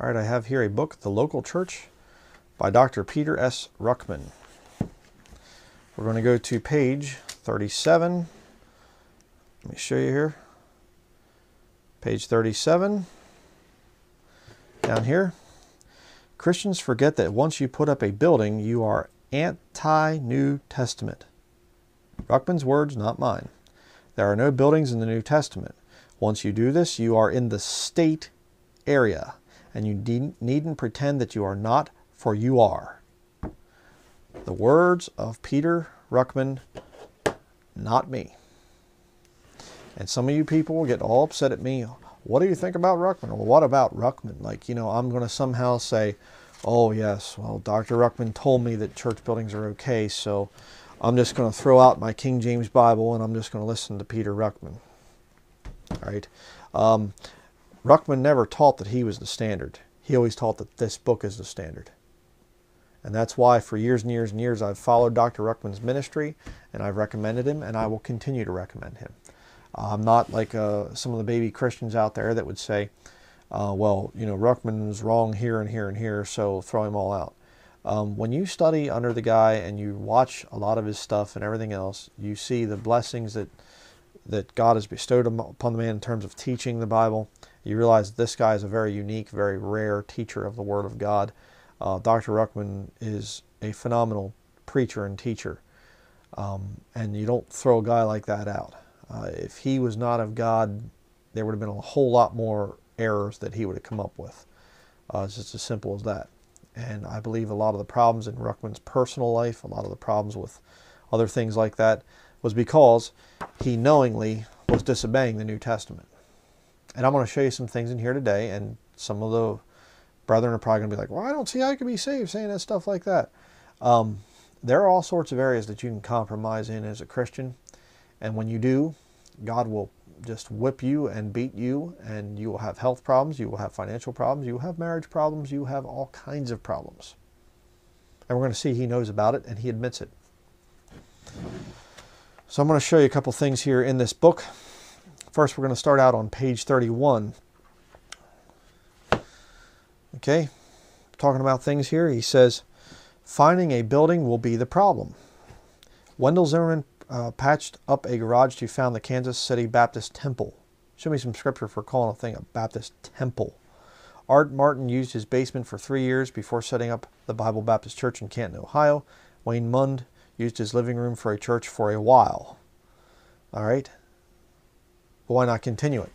All right, I have here a book, The Local Church, by Dr. Peter S. Ruckman. We're going to go to page 37. Let me show you here. Page 37. Down here. Christians forget that once you put up a building, you are anti New Testament. Ruckman's words, not mine. There are no buildings in the New Testament. Once you do this, you are in the state area and you needn't pretend that you are not, for you are. The words of Peter Ruckman, not me. And some of you people will get all upset at me. What do you think about Ruckman? Well, what about Ruckman? Like, you know, I'm going to somehow say, oh, yes, well, Dr. Ruckman told me that church buildings are okay, so I'm just going to throw out my King James Bible and I'm just going to listen to Peter Ruckman. All right. Um, Ruckman never taught that he was the standard. He always taught that this book is the standard. And that's why for years and years and years I've followed Dr. Ruckman's ministry and I've recommended him and I will continue to recommend him. Uh, I'm not like uh, some of the baby Christians out there that would say, uh, well, you know, Ruckman's wrong here and here and here, so throw him all out. Um, when you study under the guy and you watch a lot of his stuff and everything else, you see the blessings that that God has bestowed upon the man in terms of teaching the Bible. You realize this guy is a very unique, very rare teacher of the Word of God. Uh, Dr. Ruckman is a phenomenal preacher and teacher. Um, and you don't throw a guy like that out. Uh, if he was not of God, there would have been a whole lot more errors that he would have come up with. Uh, it's just as simple as that. And I believe a lot of the problems in Ruckman's personal life, a lot of the problems with other things like that, was because he knowingly was disobeying the New Testament. And I'm going to show you some things in here today, and some of the brethren are probably going to be like, well, I don't see how you can be saved saying that stuff like that. Um, there are all sorts of areas that you can compromise in as a Christian. And when you do, God will just whip you and beat you, and you will have health problems, you will have financial problems, you will have marriage problems, you will have all kinds of problems. And we're going to see he knows about it and he admits it. So I'm going to show you a couple things here in this book. First, we're going to start out on page 31. Okay, talking about things here, he says, finding a building will be the problem. Wendell Zimmerman uh, patched up a garage to found the Kansas City Baptist Temple. Show me some scripture for calling a thing a Baptist Temple. Art Martin used his basement for three years before setting up the Bible Baptist Church in Canton, Ohio. Wayne Mund used his living room for a church for a while. All right? But why not continue it?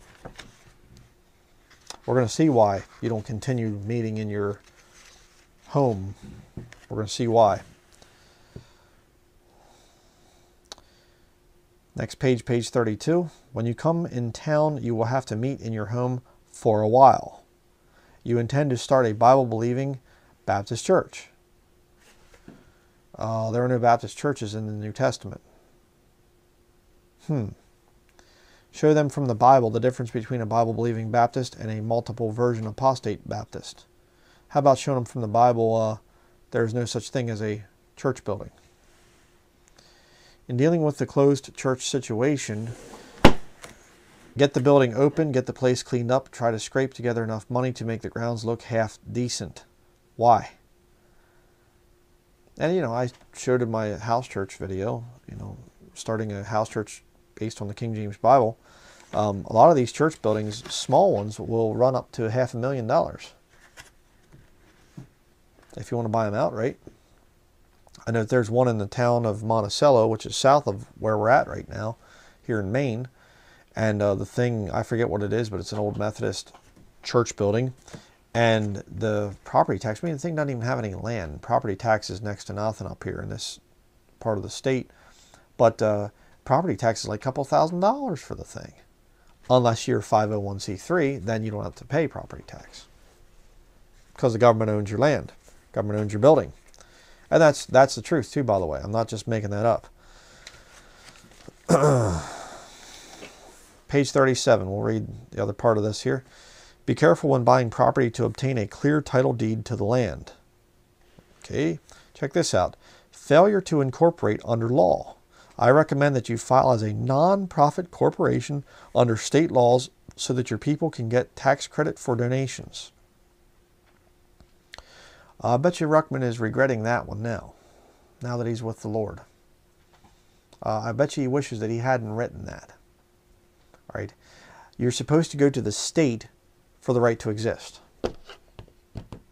We're going to see why you don't continue meeting in your home. We're going to see why. Next page, page 32. When you come in town, you will have to meet in your home for a while. You intend to start a Bible believing Baptist church. Uh, there are no Baptist churches in the New Testament. Hmm. Show them from the Bible the difference between a Bible believing Baptist and a multiple version apostate Baptist. How about showing them from the Bible uh, there's no such thing as a church building? In dealing with the closed church situation, get the building open, get the place cleaned up, try to scrape together enough money to make the grounds look half decent. Why? And you know, I showed in my house church video, you know, starting a house church based on the King James Bible. Um, a lot of these church buildings, small ones, will run up to half a million dollars if you want to buy them outright. I know there's one in the town of Monticello, which is south of where we're at right now, here in Maine. And uh, the thing, I forget what it is, but it's an old Methodist church building and the property tax, I mean, the thing doesn't even have any land. Property tax is next to nothing up here in this part of the state. But uh, property tax is like a couple thousand dollars for the thing. Unless you're 501c3, then you don't have to pay property tax. Because the government owns your land. Government owns your building. And that's that's the truth too, by the way. I'm not just making that up. Page 37, we'll read the other part of this here. Be careful when buying property to obtain a clear title deed to the land. Okay, check this out. Failure to incorporate under law. I recommend that you file as a non-profit corporation under state laws so that your people can get tax credit for donations. I bet you Ruckman is regretting that one now, now that he's with the Lord. Uh, I bet you he wishes that he hadn't written that. All right? You're supposed to go to the state for the right to exist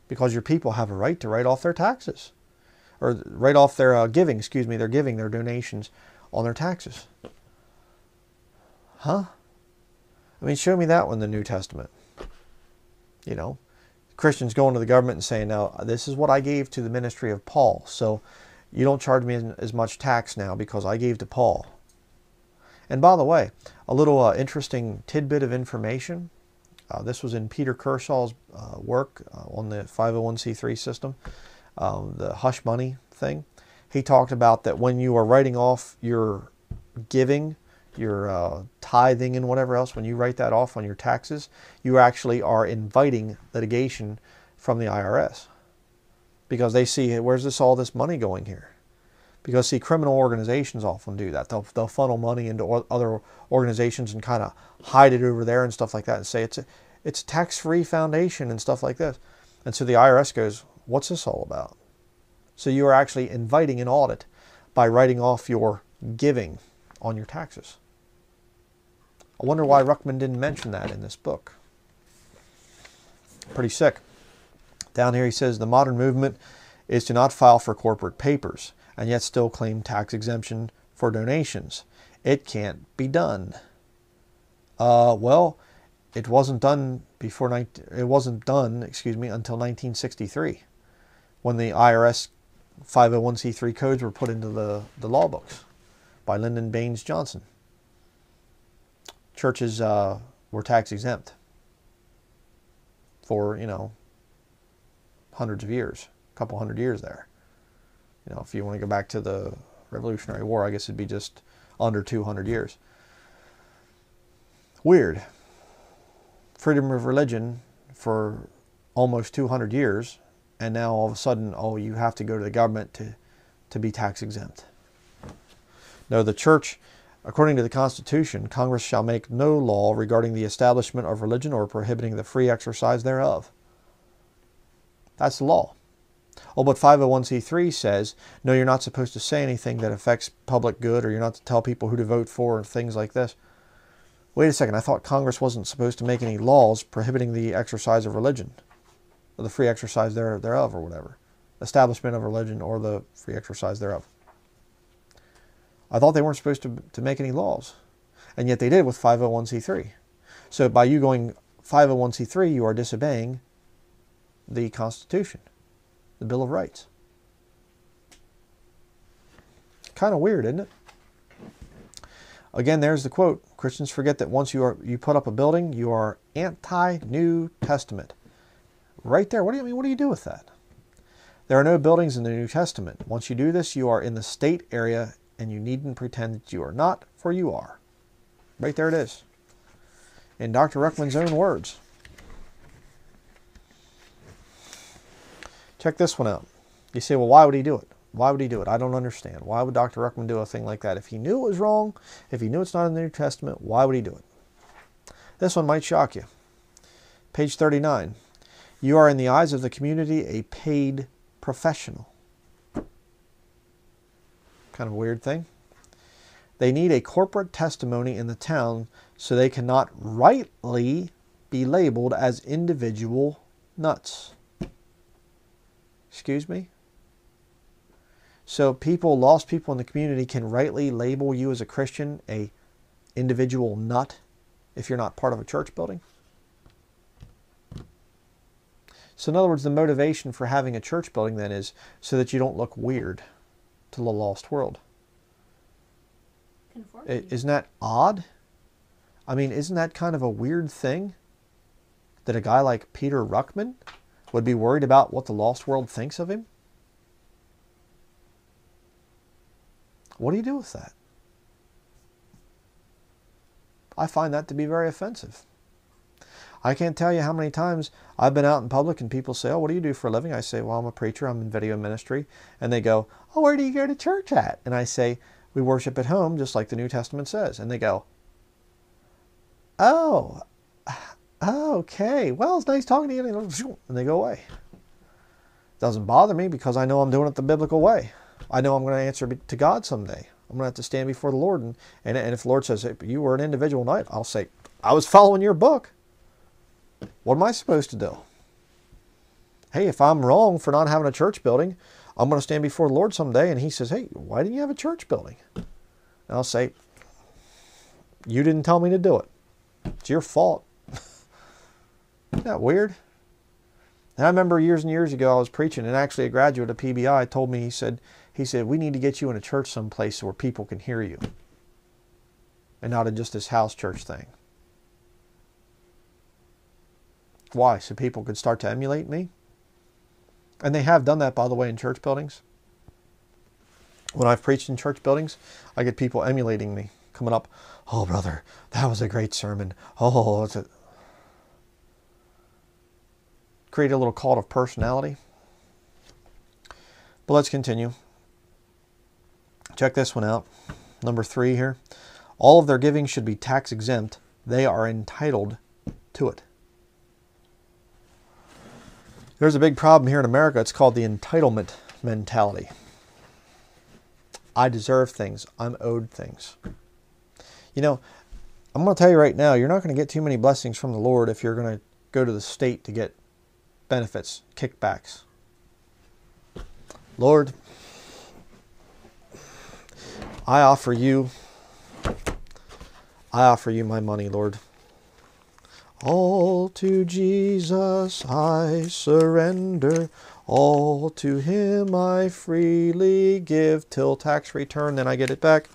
because your people have a right to write off their taxes or write off their uh, giving, excuse me, their giving, their donations on their taxes. Huh? I mean, show me that one in the New Testament. You know, Christians going to the government and saying, now, this is what I gave to the ministry of Paul. So you don't charge me as much tax now because I gave to Paul. And by the way, a little uh, interesting tidbit of information. Uh, this was in Peter Kershaw's uh, work uh, on the 501c3 system, um, the hush money thing. He talked about that when you are writing off your giving, your uh, tithing, and whatever else, when you write that off on your taxes, you actually are inviting litigation from the IRS because they see where's this all this money going here? Because see criminal organizations often do that. They'll, they'll funnel money into other organizations and kind of hide it over there and stuff like that and say it's a, it's tax-free foundation and stuff like this. And so the irs goes what's this all about? So you are actually inviting an audit by writing off your giving on your taxes. I wonder why ruckman didn't mention that in this book. Pretty sick. Down here he says the modern movement is to not file for corporate papers and yet still claim tax exemption for donations. It can't be done. Uh, well, it wasn't done before 19, it wasn't done, excuse me, until 1963 when the IRS 501c3 codes were put into the, the law books by Lyndon Baines Johnson. Churches uh, were tax exempt for, you know, hundreds of years, a couple hundred years there. You know, if you want to go back to the Revolutionary War, I guess it'd be just under 200 years. Weird. Freedom of religion for almost 200 years, and now all of a sudden, oh, you have to go to the government to, to be tax exempt. No, the church, according to the Constitution, Congress shall make no law regarding the establishment of religion or prohibiting the free exercise thereof. That's the law. Oh, but 501c3 says, no, you're not supposed to say anything that affects public good or you're not to tell people who to vote for and things like this. Wait a second, I thought Congress wasn't supposed to make any laws prohibiting the exercise of religion, the free exercise there, thereof, or whatever. Establishment of religion or the free exercise thereof. I thought they weren't supposed to, to make any laws, and yet they did with 501c3. So by you going 501c3, you are disobeying the Constitution the Bill of Rights. Kind of weird, isn't it? Again, there's the quote. Christians forget that once you are you put up a building, you are anti-New Testament. Right there. What do you mean? What do you do with that? There are no buildings in the New Testament. Once you do this, you are in the state area, and you needn't pretend that you are not, for you are. Right there it is. In Dr. Ruckman's own words. Check this one out. You say, well, why would he do it? Why would he do it? I don't understand. Why would Dr. Ruckman do a thing like that? If he knew it was wrong, if he knew it's not in the New Testament, why would he do it? This one might shock you. Page 39. You are in the eyes of the community a paid professional. Kind of weird thing. They need a corporate testimony in the town so they cannot rightly be labeled as individual nuts. Excuse me? So people, lost people in the community can rightly label you as a Christian a individual nut if you're not part of a church building? So in other words, the motivation for having a church building then is so that you don't look weird to the lost world. Conformity. Isn't that odd? I mean, isn't that kind of a weird thing? That a guy like Peter Ruckman would be worried about what the lost world thinks of him? What do you do with that? I find that to be very offensive. I can't tell you how many times I've been out in public and people say, Oh, what do you do for a living? I say, Well, I'm a preacher, I'm in video ministry. And they go, Oh, where do you go to church at? And I say, We worship at home, just like the New Testament says. And they go, Oh, Oh, okay. Well, it's nice talking to you. And they go away. Doesn't bother me because I know I'm doing it the biblical way. I know I'm going to answer to God someday. I'm going to have to stand before the Lord. And, and, and if the Lord says, hey, you were an individual knight, I'll say, I was following your book. What am I supposed to do? Hey, if I'm wrong for not having a church building, I'm going to stand before the Lord someday and he says, hey, why didn't you have a church building? And I'll say, you didn't tell me to do it. It's your fault. Isn't that weird? And I remember years and years ago I was preaching and actually a graduate of PBI told me, he said, he said, we need to get you in a church someplace where people can hear you and not in just this house church thing. Why? So people could start to emulate me? And they have done that, by the way, in church buildings. When I've preached in church buildings, I get people emulating me, coming up, oh, brother, that was a great sermon. Oh, it's a... Create a little cult of personality. But let's continue. Check this one out. Number three here. All of their giving should be tax exempt. They are entitled to it. There's a big problem here in America. It's called the entitlement mentality. I deserve things. I'm owed things. You know, I'm going to tell you right now, you're not going to get too many blessings from the Lord if you're going to go to the state to get benefits, kickbacks. Lord, I offer you I offer you my money, Lord. All to Jesus I surrender, all to him I freely give till tax return, then I get it back.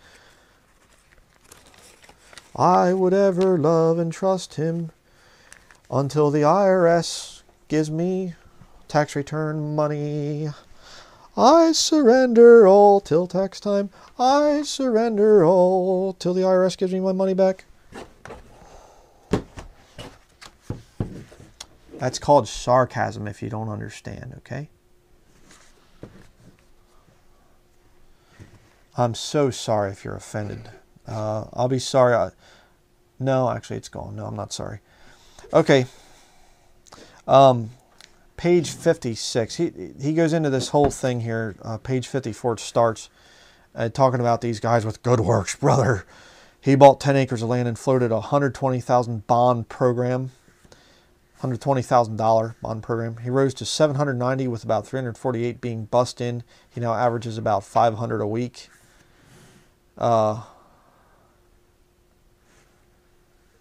I would ever love and trust him until the IRS gives me tax return money. I surrender all till tax time. I surrender all till the IRS gives me my money back. That's called sarcasm if you don't understand, okay? I'm so sorry if you're offended. Uh, I'll be sorry. I, no, actually, it's gone. No, I'm not sorry. Okay. Um, page 56. He, he goes into this whole thing here. Uh, page 54 starts uh, talking about these guys with good works. Brother, he bought 10 acres of land and floated a 120,000 bond program $120,000 bond program. He rose to 790 with about 348 being bussed in. He now averages about 500 a week. Uh,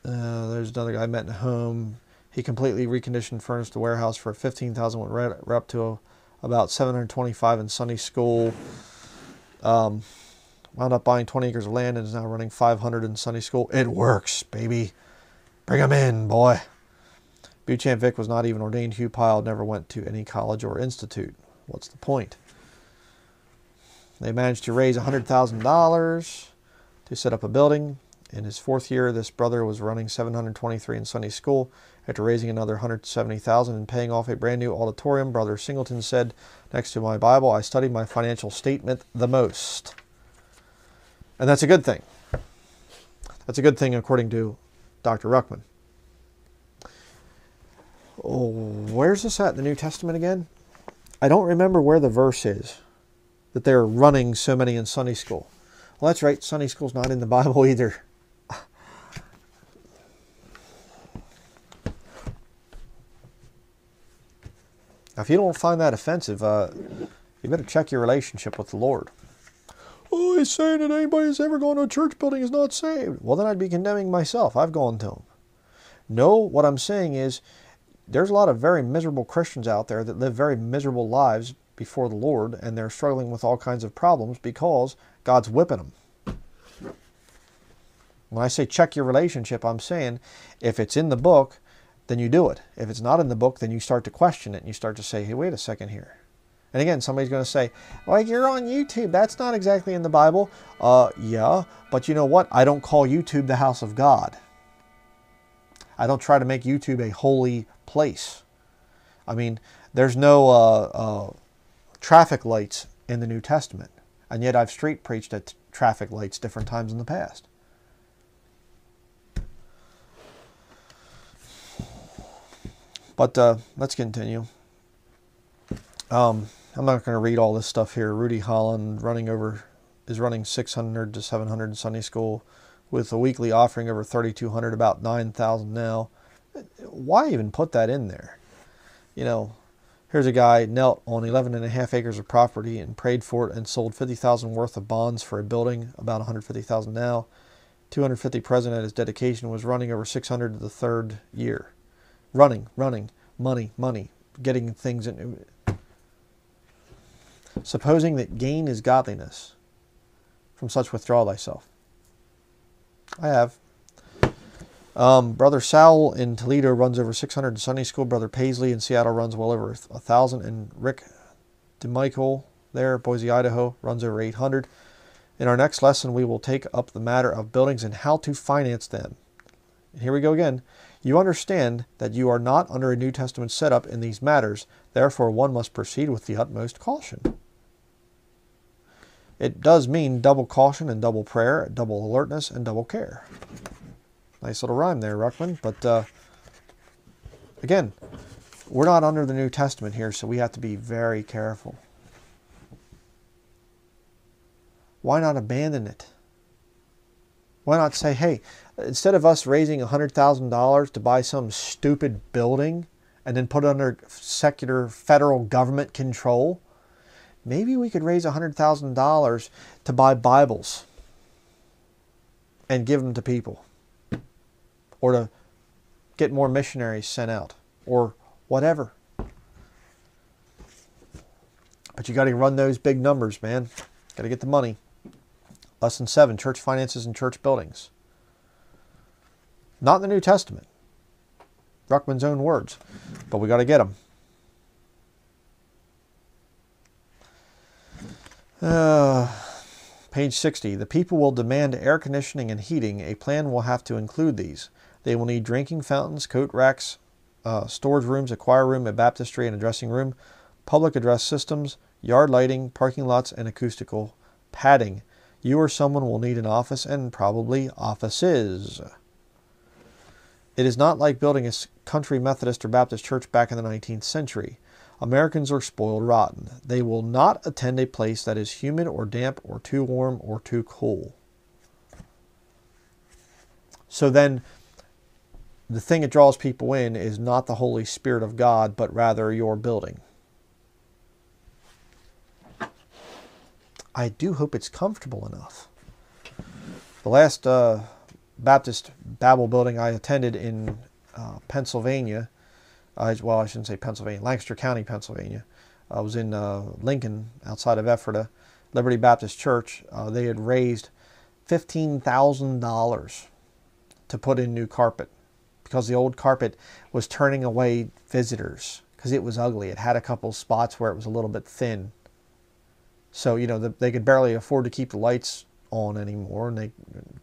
uh, there's another guy I met in home. He completely reconditioned, furnished the warehouse for 15,000. Went right, right up to about 725 in Sunday school. Um, wound up buying 20 acres of land and is now running 500 in Sunday school. It works, baby. Bring them in, boy. Buchan Vic was not even ordained. Hugh Pyle never went to any college or institute. What's the point? They managed to raise $100,000 to set up a building. In his fourth year, this brother was running 723 in Sunday school. After raising another 170,000 and paying off a brand new auditorium, Brother Singleton said, next to my Bible, I studied my financial statement the most. And that's a good thing. That's a good thing according to Dr. Ruckman. Oh, where's this at the New Testament again? I don't remember where the verse is that they're running so many in Sunday school. Well, that's right. Sunday school's not in the Bible either. Now, if you don't find that offensive, uh, you better check your relationship with the Lord. Oh, he's saying that anybody who's ever gone to a church building is not saved. Well, then I'd be condemning myself. I've gone to them. No, what I'm saying is there's a lot of very miserable Christians out there that live very miserable lives before the Lord, and they're struggling with all kinds of problems because God's whipping them. When I say check your relationship, I'm saying if it's in the book, then you do it. If it's not in the book, then you start to question it and you start to say, hey, wait a second here. And again, somebody's going to say, well, you're on YouTube. That's not exactly in the Bible. Uh, yeah, but you know what? I don't call YouTube the house of God. I don't try to make YouTube a holy place. I mean, there's no uh, uh, traffic lights in the New Testament, and yet I've street preached at traffic lights different times in the past. But uh, let's continue. Um, I'm not going to read all this stuff here. Rudy Holland running over is running 600 to 700 in Sunday school with a weekly offering over 3,200, about 9,000 now. Why even put that in there? You know, here's a guy knelt on 11 and a half acres of property and prayed for it and sold 50,000 worth of bonds for a building, about 150,000 now. 250 present at his dedication was running over 600 to the third year. Running, running, money, money, getting things in. Supposing that gain is godliness, from such withdraw thyself. I have. Um, Brother Sal in Toledo runs over 600 in Sunday school. Brother Paisley in Seattle runs well over a thousand, and Rick DeMichael there, Boise, Idaho, runs over 800. In our next lesson, we will take up the matter of buildings and how to finance them. And here we go again. You understand that you are not under a New Testament setup in these matters, therefore, one must proceed with the utmost caution. It does mean double caution and double prayer, double alertness and double care. Nice little rhyme there, Ruckman. But uh, again, we're not under the New Testament here, so we have to be very careful. Why not abandon it? Why not say, hey, instead of us raising $100,000 to buy some stupid building and then put it under secular federal government control, maybe we could raise $100,000 to buy Bibles and give them to people or to get more missionaries sent out or whatever. But you got to run those big numbers, man. Got to get the money. Lesson 7 Church Finances and Church Buildings. Not in the New Testament. Ruckman's own words. But we got to get them. Uh, page 60. The people will demand air conditioning and heating. A plan will have to include these. They will need drinking fountains, coat racks, uh, storage rooms, a choir room, a baptistry, and a dressing room, public address systems, yard lighting, parking lots, and acoustical padding. You or someone will need an office and probably offices. It is not like building a country Methodist or Baptist church back in the 19th century. Americans are spoiled rotten. They will not attend a place that is humid or damp or too warm or too cool. So then, the thing that draws people in is not the Holy Spirit of God, but rather your building. I do hope it's comfortable enough. The last uh, Baptist Babel building I attended in uh, Pennsylvania uh, well, I shouldn't say Pennsylvania, Lancaster County, Pennsylvania. I was in uh, Lincoln, outside of Ephrata, Liberty Baptist Church. Uh, they had raised $15,000 to put in new carpet because the old carpet was turning away visitors because it was ugly. It had a couple spots where it was a little bit thin. So, you know, the, they could barely afford to keep the lights on anymore and they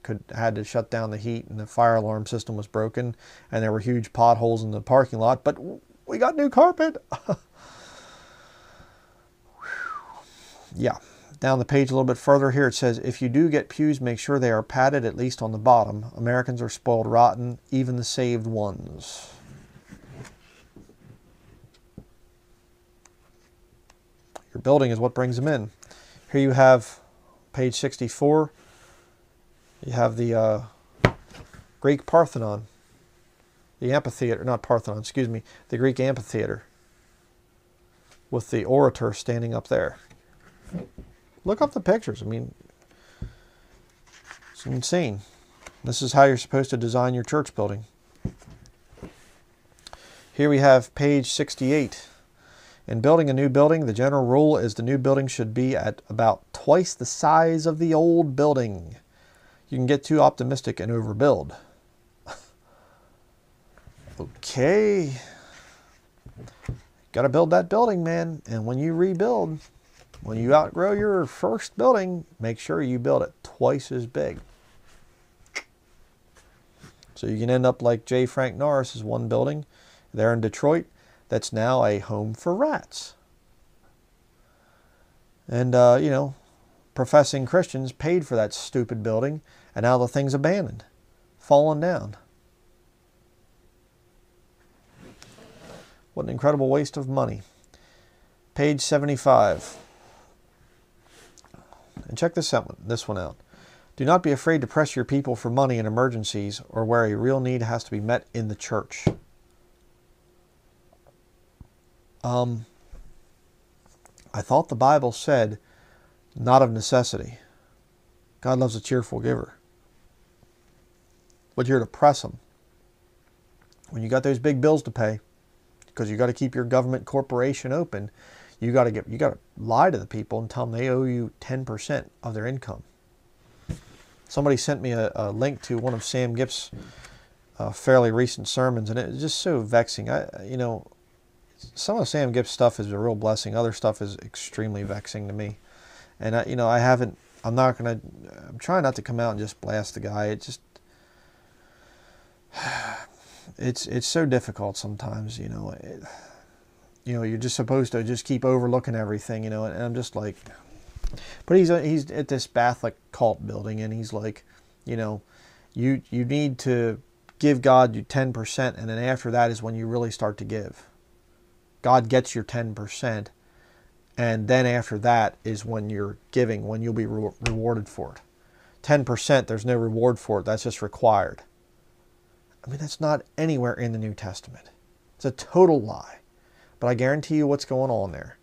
could had to shut down the heat and the fire alarm system was broken and there were huge potholes in the parking lot but we got new carpet. Yeah down the page a little bit further here it says if you do get pews make sure they are padded at least on the bottom. Americans are spoiled rotten even the saved ones. Your building is what brings them in. Here you have page 64, you have the uh, Greek Parthenon, the amphitheater, not Parthenon, excuse me, the Greek amphitheater with the orator standing up there. Look up the pictures. I mean, it's insane. This is how you're supposed to design your church building. Here we have page 68. In building a new building, the general rule is the new building should be at about twice the size of the old building. You can get too optimistic and overbuild. okay. Got to build that building, man. And when you rebuild, when you outgrow your first building, make sure you build it twice as big. So you can end up like J. Frank Norris's one building there in Detroit that's now a home for rats. And, uh, you know, professing Christians paid for that stupid building, and now the thing's abandoned, fallen down. What an incredible waste of money. Page 75. And check this out, this one out. Do not be afraid to press your people for money in emergencies or where a real need has to be met in the church. Um, I thought the Bible said, not of necessity. God loves a cheerful giver. But you're to press them. When you got those big bills to pay, because you got to keep your government corporation open, you got to get you got to lie to the people and tell them they owe you 10% of their income. Somebody sent me a, a link to one of Sam Gipp's uh, fairly recent sermons, and it was just so vexing. I, you know, some of Sam Gipp's stuff is a real blessing. Other stuff is extremely vexing to me, and I, you know, I haven't. I'm not gonna. I'm trying not to come out and just blast the guy. It just. It's it's so difficult sometimes, you know. It, you know, you're just supposed to just keep overlooking everything, you know. And I'm just like, but he's he's at this Catholic cult building, and he's like, you know, you you need to give God ten percent, and then after that is when you really start to give. God gets your ten percent, and then after that is when you're giving, when you'll be re- rewarded for it. Ten percent, there's no reward for it. That's just required. I mean, that's not anywhere in the New Testament. It's a total lie. But I guarantee you what's going on there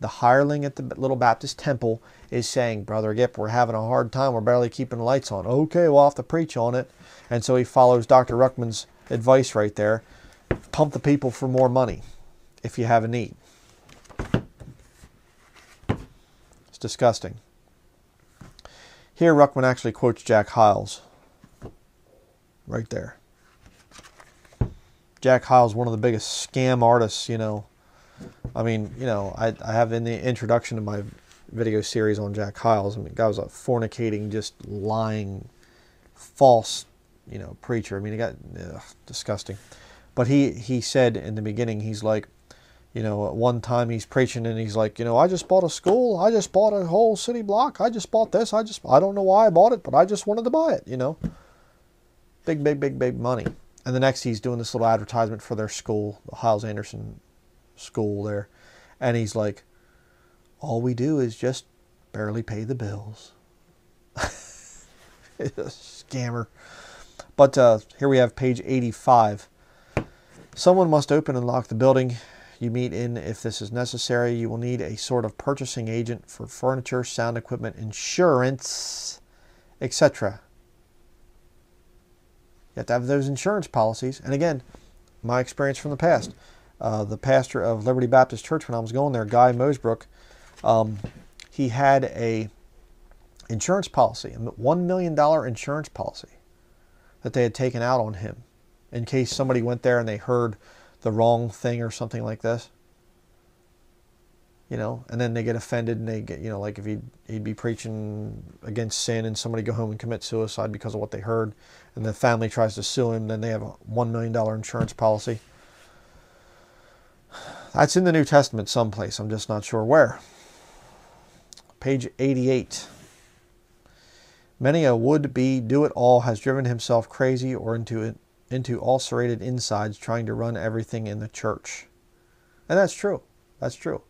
the hireling at the little Baptist temple is saying, Brother Gipp, we're having a hard time. We're barely keeping the lights on. Okay, we'll have to preach on it. And so he follows Dr. Ruckman's advice right there pump the people for more money if you have a need. It's disgusting. Here, Ruckman actually quotes Jack Hyles right there. Jack Hyles, one of the biggest scam artists, you know, I mean, you know, I, I have in the introduction to my video series on Jack Hyles, I mean, guy was a fornicating, just lying, false, you know, preacher. I mean, he got ugh, disgusting. But he, he said in the beginning, he's like, you know, at one time he's preaching and he's like, you know, I just bought a school. I just bought a whole city block. I just bought this. I just, I don't know why I bought it, but I just wanted to buy it, you know. Big, big, big, big money. And the next he's doing this little advertisement for their school, the Hyles Anderson school there. And he's like, all we do is just barely pay the bills. a Scammer. But uh, here we have page 85. Someone must open and lock the building you meet in if this is necessary. You will need a sort of purchasing agent for furniture, sound equipment, insurance, etc. You have to have those insurance policies. And again, my experience from the past uh, the pastor of Liberty Baptist Church when I was going there, Guy Mosebrook, um, he had a insurance policy, a one million dollar insurance policy that they had taken out on him in case somebody went there and they heard the wrong thing or something like this. You know, and then they get offended and they get, you know, like if he'd, he'd be preaching against sin and somebody go home and commit suicide because of what they heard and the family tries to sue him, then they have a $1 million insurance policy. That's in the New Testament someplace. I'm just not sure where. Page 88. Many a would be do it all has driven himself crazy or into, into ulcerated insides trying to run everything in the church. And that's true. That's true.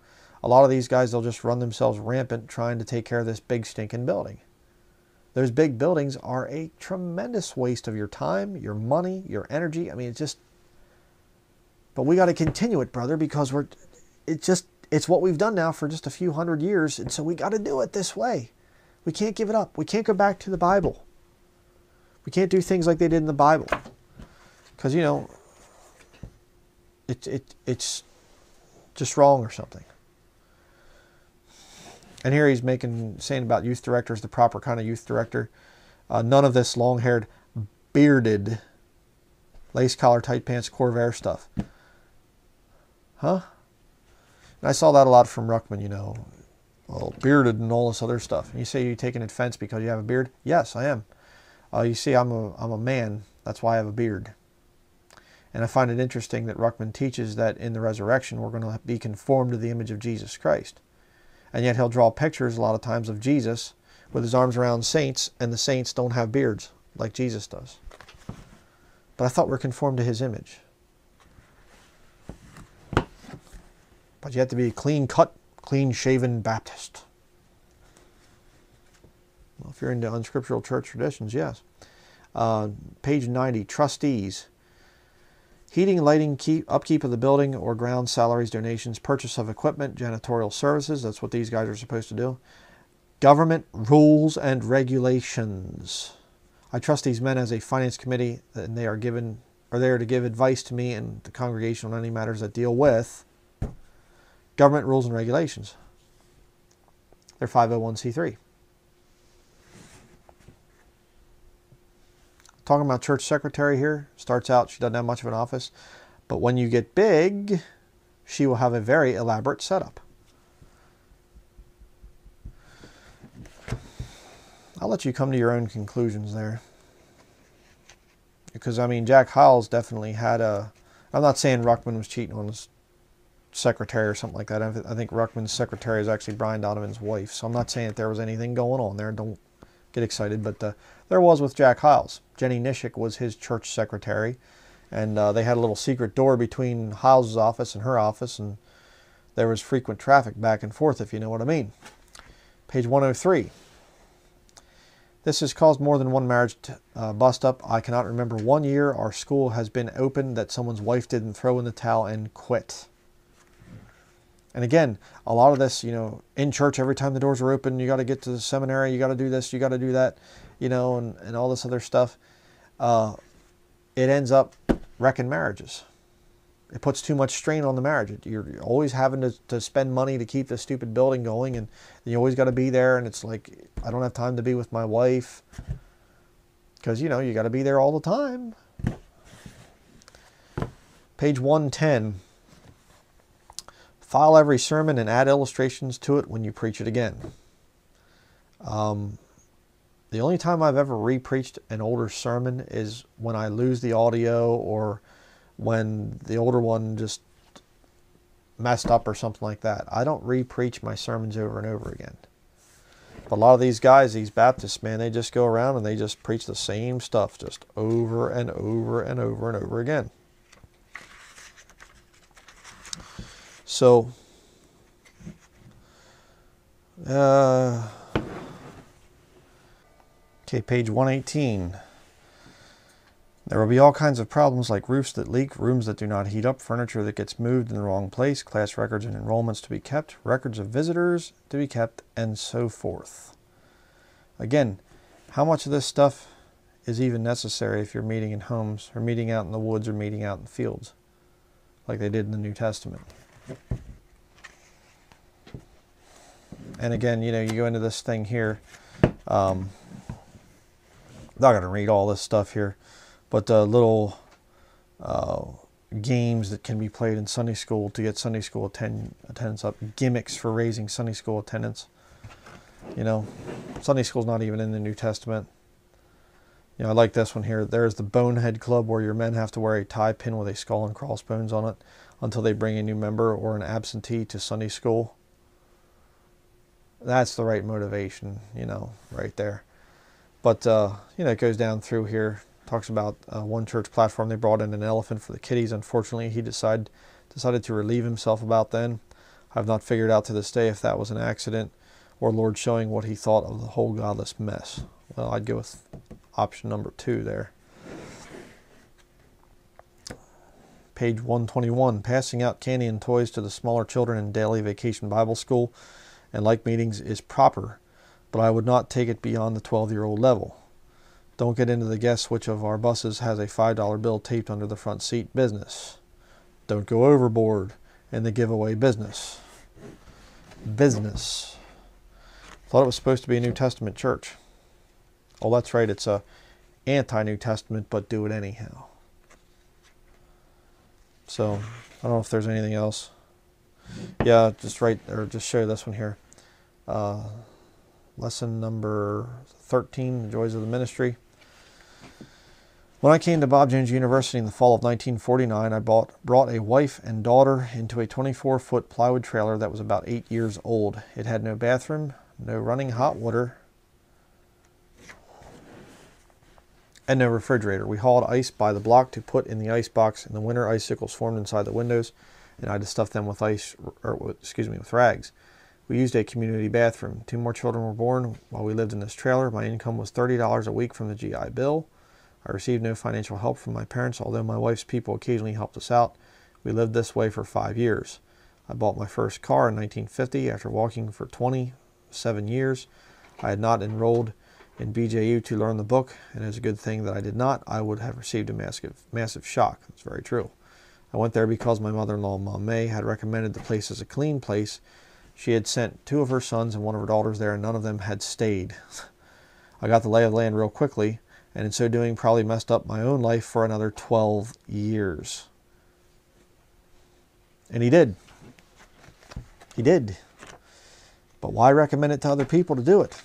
A lot of these guys, they'll just run themselves rampant trying to take care of this big stinking building. Those big buildings are a tremendous waste of your time, your money, your energy. I mean, it's just but we got to continue it, brother, because we're it's just it's what we've done now for just a few hundred years, and so we got to do it this way. We can't give it up. We can't go back to the Bible. We can't do things like they did in the Bible. Cuz you know it it it's just wrong or something. And here he's making saying about youth directors, the proper kind of youth director. Uh, none of this long-haired, bearded, lace collar, tight pants, Corvair stuff. Huh? And I saw that a lot from Ruckman, you know, well, bearded and all this other stuff. And you say you're taking offense because you have a beard? Yes, I am. Uh, you see, I'm a, I'm a man. That's why I have a beard. And I find it interesting that Ruckman teaches that in the resurrection we're going to be conformed to the image of Jesus Christ. And yet he'll draw pictures a lot of times of Jesus with his arms around saints, and the saints don't have beards like Jesus does. But I thought we're conformed to his image. But you have to be a clean cut clean shaven Baptist. Well, if you're into unscriptural church traditions, yes. Uh, page 90, trustees. Heating, lighting, keep, upkeep of the building or ground salaries, donations, purchase of equipment, janitorial services. That's what these guys are supposed to do. Government rules and regulations. I trust these men as a finance committee, and they are given are there to give advice to me and the congregation on any matters that deal with government rules and regulations. They're 501c3. Talking about church secretary here. Starts out, she doesn't have much of an office. But when you get big, she will have a very elaborate setup. I'll let you come to your own conclusions there. Because, I mean, Jack Hyles definitely had a. I'm not saying Ruckman was cheating on his secretary or something like that. I think Ruckman's secretary is actually Brian Donovan's wife. So I'm not saying that there was anything going on there. Don't get excited. But uh, there was with Jack Hyles. Jennie Nischik was his church secretary. And uh, they had a little secret door between Hyles' office and her office. And there was frequent traffic back and forth, if you know what I mean. Page 103. This has caused more than one marriage to uh, bust up. I cannot remember one year our school has been open that someone's wife didn't throw in the towel and quit. And again, a lot of this, you know, in church, every time the doors are open, you got to get to the seminary, you got to do this, you got to do that, you know, and, and all this other stuff. Uh, it ends up wrecking marriages it puts too much strain on the marriage. You're always having to, to spend money to keep the stupid building going, and you always got to be there. And it's like I don't have time to be with my wife because you know you got to be there all the time. Page 110. File every sermon and add illustrations to it when you preach it again. Um, the only time I've ever re-preached an older sermon is when I lose the audio or when the older one just messed up or something like that. I don't re-preach my sermons over and over again. But a lot of these guys, these Baptists, man, they just go around and they just preach the same stuff just over and over and over and over again. So, uh, okay, page 118. There will be all kinds of problems like roofs that leak, rooms that do not heat up, furniture that gets moved in the wrong place, class records and enrollments to be kept, records of visitors to be kept, and so forth. Again, how much of this stuff is even necessary if you're meeting in homes or meeting out in the woods or meeting out in the fields like they did in the New Testament? And again, you know, you go into this thing here. Um, not going to read all this stuff here but uh, little uh, games that can be played in Sunday school to get Sunday school attend- attendance up, gimmicks for raising Sunday school attendance. You know, Sunday school's not even in the New Testament. You know, I like this one here. There's the Bonehead Club where your men have to wear a tie pin with a skull and crossbones on it until they bring a new member or an absentee to Sunday school. That's the right motivation, you know, right there. But, uh, you know, it goes down through here talks about uh, one church platform. They brought in an elephant for the kiddies. Unfortunately, he decided decided to relieve himself about then. I've not figured out to this day if that was an accident or Lord showing what he thought of the whole godless mess. Well, I'd go with option number two there. Page 121 Passing out candy and toys to the smaller children in daily vacation Bible school and like meetings is proper, but I would not take it beyond the 12 year old level. Don't get into the guess which of our buses has a $5 bill taped under the front seat business. Don't go overboard in the giveaway business. Business. Thought it was supposed to be a New Testament church. Oh, that's right. It's a anti-New Testament, but do it anyhow. So I don't know if there's anything else. Yeah, just write or just show you this one here. Uh, lesson number 13, The Joys of the Ministry. When I came to Bob Jones University in the fall of 1949, I bought, brought a wife and daughter into a 24 foot plywood trailer that was about eight years old. It had no bathroom, no running hot water, and no refrigerator. We hauled ice by the block to put in the ice box. In the winter, icicles formed inside the windows, and I had to stuff them with ice, or excuse me, with rags. We used a community bathroom. Two more children were born while we lived in this trailer. My income was $30 a week from the GI Bill. I received no financial help from my parents, although my wife's people occasionally helped us out. We lived this way for five years. I bought my first car in 1950 after walking for 27 years. I had not enrolled in BJU to learn the book, and it's a good thing that I did not. I would have received a massive, massive shock. That's very true. I went there because my mother-in-law, Mom May, had recommended the place as a clean place. She had sent two of her sons and one of her daughters there, and none of them had stayed. I got the lay of the land real quickly, and in so doing, probably messed up my own life for another 12 years. And he did. He did. But why recommend it to other people to do it?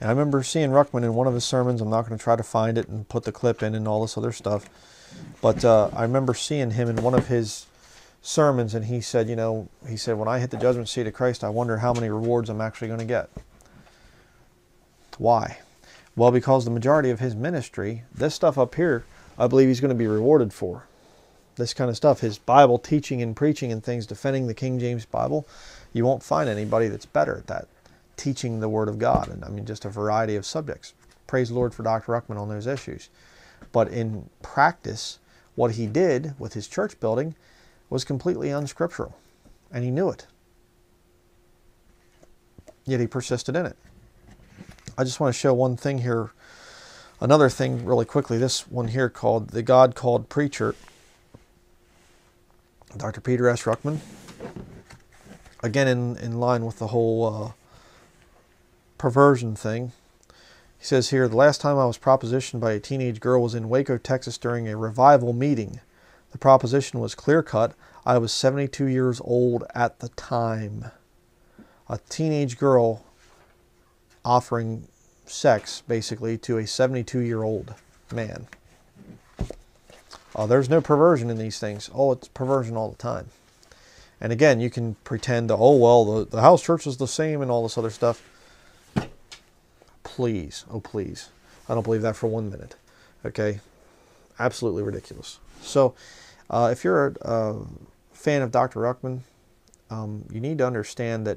And I remember seeing Ruckman in one of his sermons. I'm not going to try to find it and put the clip in and all this other stuff. But uh, I remember seeing him in one of his sermons, and he said, you know, he said, when I hit the judgment seat of Christ, I wonder how many rewards I'm actually going to get. Why? Well, because the majority of his ministry, this stuff up here, I believe he's going to be rewarded for. This kind of stuff, his Bible teaching and preaching and things, defending the King James Bible, you won't find anybody that's better at that teaching the Word of God. And I mean, just a variety of subjects. Praise the Lord for Dr. Ruckman on those issues. But in practice, what he did with his church building was completely unscriptural. And he knew it. Yet he persisted in it. I just want to show one thing here. Another thing really quickly. This one here called The God Called Preacher. Dr. Peter S. Ruckman. Again, in, in line with the whole uh, perversion thing. He says here, the last time I was propositioned by a teenage girl was in Waco, Texas during a revival meeting. The proposition was clear cut. I was 72 years old at the time. A teenage girl offering sex, basically, to a 72 year old man. Uh, there's no perversion in these things. Oh, it's perversion all the time. And again, you can pretend, oh, well, the, the house church is the same and all this other stuff. Please, oh please. I don't believe that for one minute. Okay? Absolutely ridiculous. So, uh, if you're a, a, fan of Dr. Ruckman, um, you need to understand that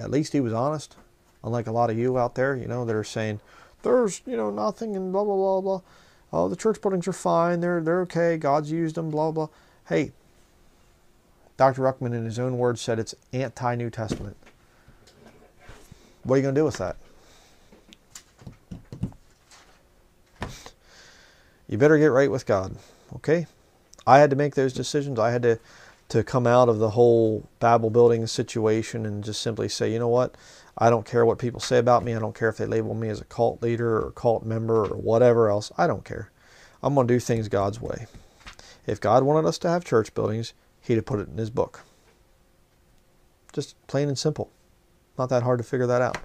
at least he was honest, unlike a lot of you out there, you know, that are saying, there's, you know, nothing and blah, blah, blah, blah. Oh, the church buildings are fine. They're, they're okay. God's used them, blah, blah. Hey, Dr. Ruckman, in his own words, said it's anti New Testament. What are you going to do with that? You better get right with God. Okay? I had to make those decisions. I had to to come out of the whole Babel building situation and just simply say, you know what? I don't care what people say about me. I don't care if they label me as a cult leader or cult member or whatever else. I don't care. I'm going to do things God's way. If God wanted us to have church buildings, He'd have put it in His book. Just plain and simple. Not that hard to figure that out.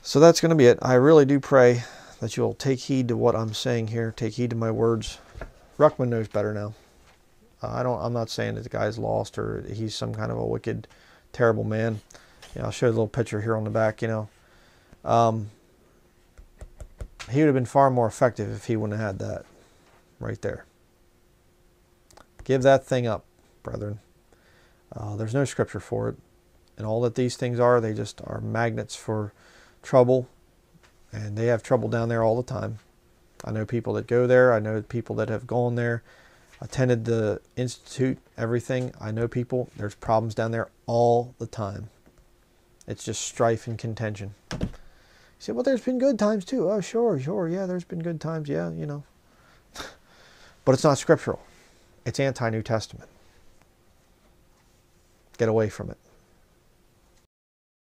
So that's going to be it. I really do pray that you'll take heed to what I'm saying here, take heed to my words. Ruckman knows better now. Uh, I don't. I'm not saying that the guy's lost or he's some kind of a wicked, terrible man. I'll show you a little picture here on the back. You know, um, he would have been far more effective if he wouldn't have had that right there. Give that thing up, brethren. Uh, there's no scripture for it, and all that these things are, they just are magnets for trouble and they have trouble down there all the time. I know people that go there. I know people that have gone there, attended the institute, everything. I know people. There's problems down there all the time. It's just strife and contention. You say, well, there's been good times too. Oh, sure, sure, yeah, there's been good times. Yeah, you know. but it's not scriptural. It's anti-New Testament. Get away from it.